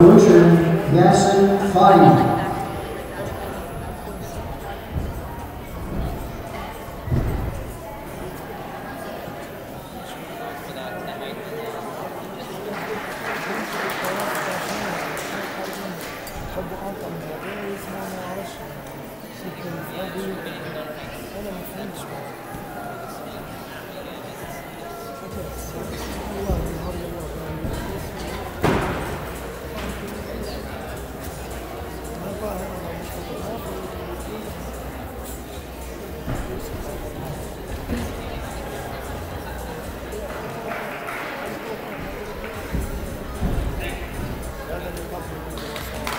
Richard Gasson Thank you. すいません。